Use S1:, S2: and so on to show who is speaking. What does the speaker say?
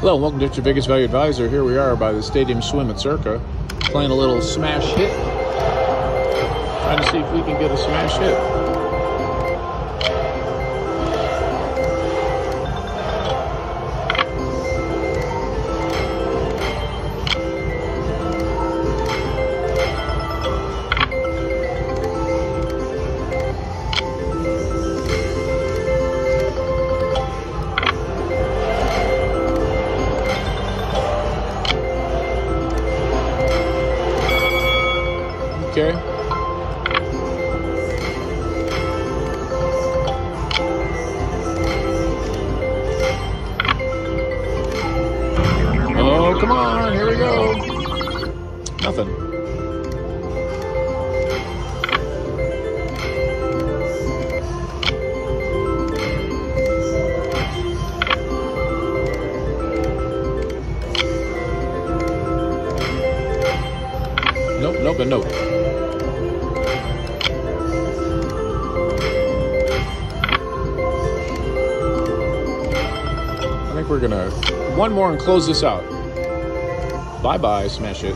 S1: Hello, and welcome to your Vegas value advisor. Here we are by the stadium swim at Circa, playing a little smash hit. Trying to see if we can get a smash hit. Okay. Oh, come on, here we go. Nothing. Nope, nope, and nope. I think we're gonna one more and close this out. Bye bye, smash it.